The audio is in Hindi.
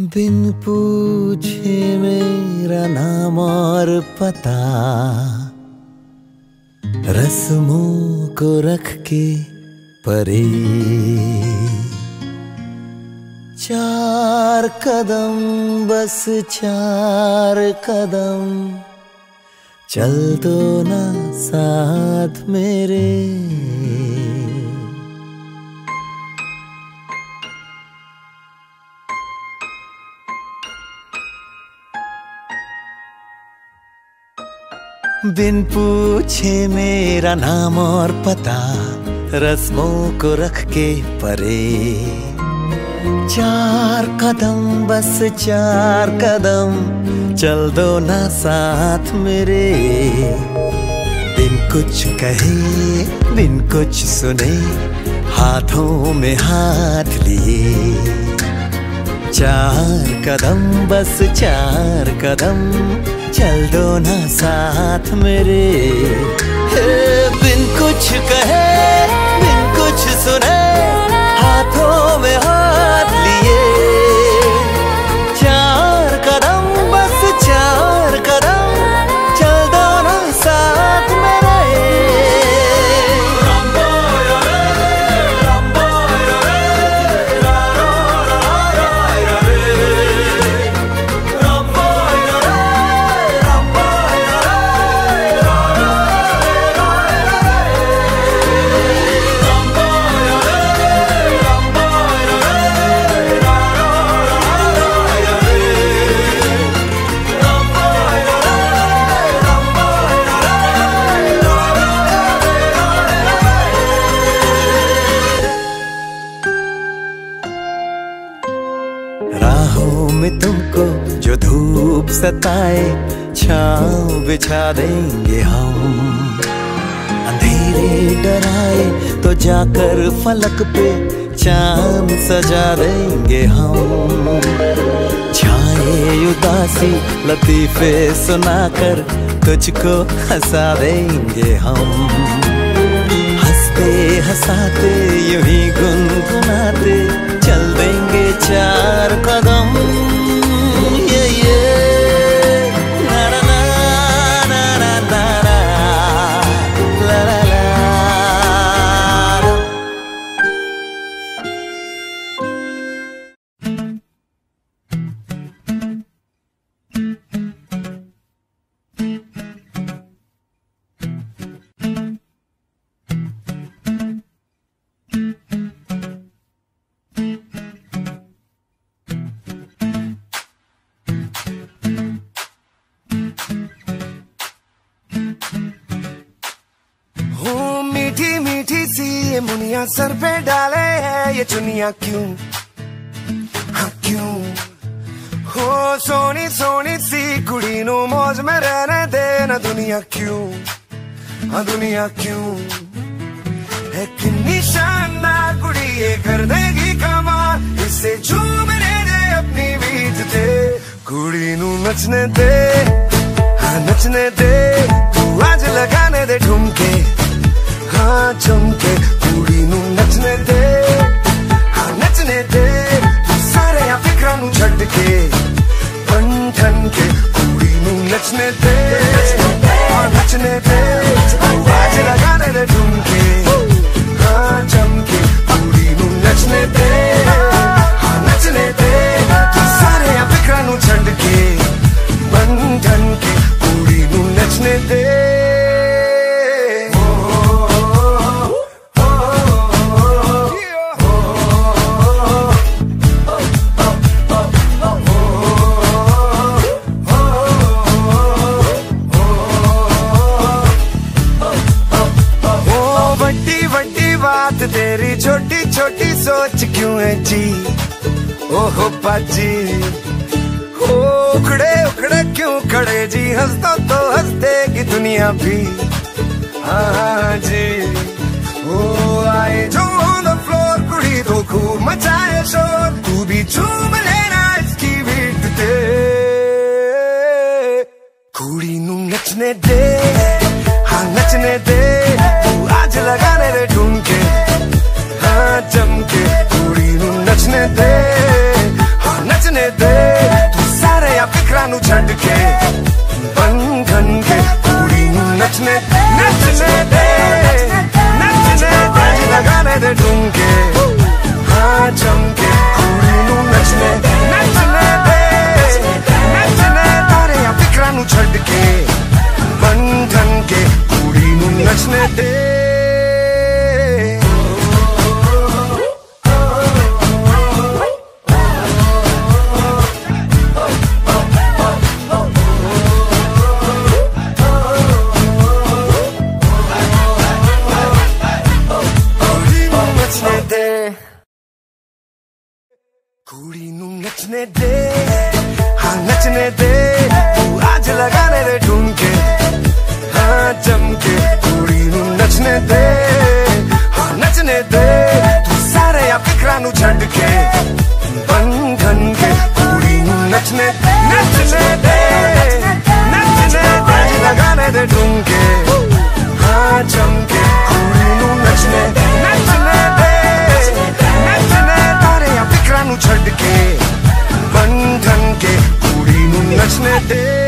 बिन पूछे मेरा नाम और पता, रस्मों को रख के परे। चार कदम बस, चार कदम चल दो ना साथ मेरे। बिन पूछे मेरा नाम और पता, रस्मों को रख के परे। चार कदम, बस चार कदम, चल दो ना साथ मेरे। बिन कुछ कहे बिन कुछ सुने, हाथों में हाथ लिए। चार कदम, बस चार कदम, चल दो ना साथ मेरे। बिन कुछ कहे राहों में तुमको जो धूप सताए, छाँव बिछा देंगे हम। अंधेरे डराए तो जाकर फलक पे चाँद सजा देंगे हम। छाए उदासी लतीफे सुनाकर तुझको हंसा देंगे हम। हँसते हंसाते यूँ ही ये मुनिया सर पे डाले है, ये चुनिया क्यों? हाँ क्यों? हो, सोनी सोनी सी कुड़ी नु मौज में रहने दे, ना दुनिया क्यों? हाँ दुनिया क्यों? है कितनी शानदार कुड़ी, ये कर देगी कमाल, इसे झूमने दे अपनी बीत दे कुड़ी नु नचने दे हाँ नचने दे, तू आज लगाने दे ठुमके। हाँ चमके। कुड़ी नु ओहो पाजी। ओ, उखड़े उखड़े क्यों खड़े जी? हंसता तो हंस देगी दुनिया भी। हाँ हाँ जी। ओ, आए जो ऑन द फ्लोर कुड़ी तो खूब मचाए शोर। तू भी झूम लेना इसकी बीट ते कुड़ी नु नचने दे हाँ नचने दे। तू आज लगाने दे ठुमके नचने दे हाँ नचने दे। तू सारे या इकरानू छंड के बंधा ਕੁੜੀ ਨੂੰ ਨੱਚਨੇ ਦੇ ਹਾਂ ਨੱਚਨੇ ਦੇ ਤੂੰ ਅੱਜ ਲਗਾਣੇ ਦੇ ਢੂੰਕੇ ਹਾਂ ਜਮ ਕੇ ਕੁੜੀ ਨੂੰ ਨੱਚਨੇ ਦੇ ਹਾਂ ਨੱਚਨੇ ਦੇ ਤੂੰ ਸਾਰੇ ਆ ਫਿਕਰਾਂ ਨੂੰ ਛੱਡ ਕੇ Hey.